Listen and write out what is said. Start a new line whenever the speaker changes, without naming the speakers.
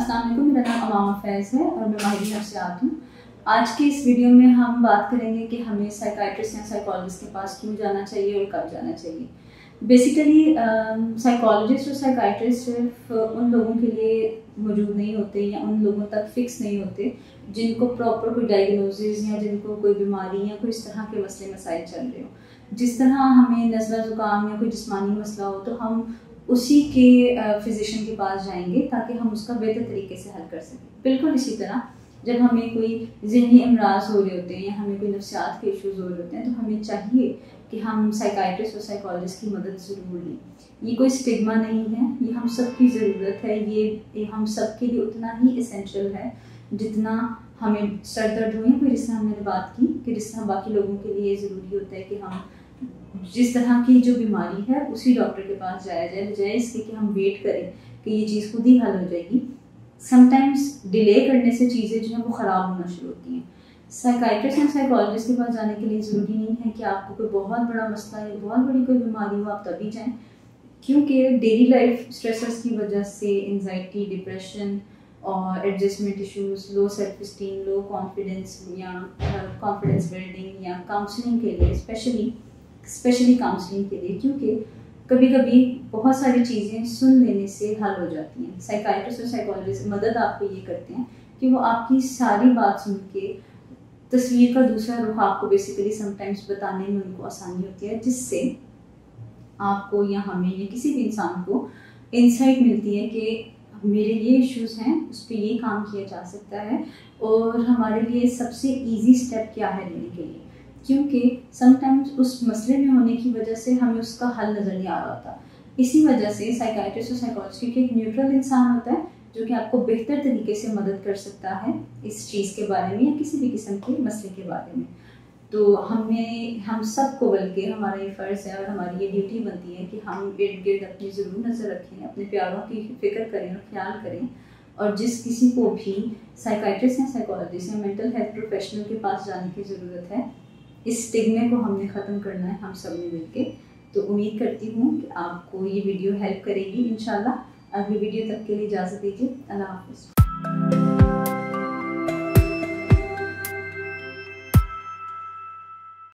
असलम मेरा नाम अमामा फैज़ है और मैं माहिर नफ्सियात हूँ। आज की इस वीडियो में हम बात करेंगे कि हमें साइकाइट्रिस्ट या साइकोलॉजिस्ट के पास क्यों जाना चाहिए और कब जाना चाहिए। बेसिकली साइकोलॉजिस्ट और साइकाइट्रिस्ट सिर्फ़ उन लोगों के लिए मौजूद नहीं होते या उन लोगों तक फिक्स नहीं होते जिनको प्रॉपर कोई डायग्नोसिस या जिनको कोई बीमारी या कोई इस तरह के मसले मसाइल चल रहे हो। जिस तरह हमें नज़ला ज़ुकाम या कोई जिसमानी मसला हो तो हम उसी के फिजिशियन के पास जाएँगे ताकि हम उसका बेहतर तरीके से हल कर सकें। बिल्कुल इसी तरह जब हमें कोई जहनी अमराज हो रहे होते हैं या हमें कोई नफ्सियात के इश्यूज़ हो रहे होते हैं तो हमें चाहिए कि हम साइकाइट्रिस्ट और साइकोलॉजिस्ट की मदद ज़रूर लें। ये कोई स्टिग्मा नहीं है ये हम सब की ज़रूरत है ये, ये हम सब के लिए उतना ही इसेंशियल है जितना हमें सर दर्द हुए कोई जिस तरह हमने बात की कि जिस तरह बाकी लोगों के लिए ज़रूरी होता है कि हम जिस तरह की जो बीमारी है, उसी डॉक्टर के पास जाया जाए, बजाय इसके कि हम वेट करें कि ये चीज़ खुद ही हल हो जाएगी। समटाइम्स डिले करने से चीज़ें जो हैं वो ख़राब होना शुरू होती हैं। साइकाइट्रिस्ट या साइकोलॉजिस्ट के पास जाने के लिए ज़रूरी नहीं है कि आपको कोई बहुत बड़ा मसला या बहुत बड़ी कोई बीमारी हो, आप तभी जाएँ, क्योंकि डेली लाइफ स्ट्रेसर्स की वजह से एनजाइटी डिप्रेशन और adjustment issues low self esteem low confidence या कॉन्फिडेंस बिल्डिंग या काउंसलिंग के लिए स्पेशली स्पेशली काउंसलिंग के लिए, क्योंकि कभी कभी बहुत सारी चीज़ें सुन लेने से हल हो जाती हैं। साइकाइट्रिस्ट और साइकोलॉजिस्ट मदद आपको ये करते हैं कि वो आपकी सारी बात सुन के तस्वीर का दूसरा रुख आपको बेसिकली समटाइम्स बताने में उनको आसानी होती है, जिससे आपको या हमें या किसी भी इंसान को इंसाइट मिलती है कि मेरे ये इश्यूज़ हैं, उस पर ये काम किया जा सकता है और हमारे लिए सबसे इजी स्टेप क्या है लेने के लिए। क्योंकि समटाइम्स उस मसले में होने की वजह से हमें उसका हल नज़र नहीं आ रहा होता। इसी वजह से साइकाइट्रिस्ट और साइकोलॉजिस्ट एक न्यूट्रल इंसान होता है, जो कि आपको बेहतर तरीके से मदद कर सकता है इस चीज़ के बारे में या किसी भी किस्म के मसले के बारे में। तो हमें हम सबको बल्कि हमारा ये फ़र्ज़ है और हमारी ये ड्यूटी बनती है कि हम इर्द गिर्द अपनी ज़रूर नज़र रखें, अपने प्यारों की फ़िक्र करें और ख्याल करें। और जिस किसी को भी साइकाइट्रिस्ट या साइकोलॉजिस्ट या मेंटल हेल्थ प्रोफेशनल के पास जाने की ज़रूरत है इस स्टिग्मे को हमने ख़त्म करना है हम सबने मिलके। तो उम्मीद करती हूँ कि आपको ये वीडियो हेल्प करेगी इन अगली वीडियो तक के लिए इजाज़त दीजिए। अल्लाह हाफिज़।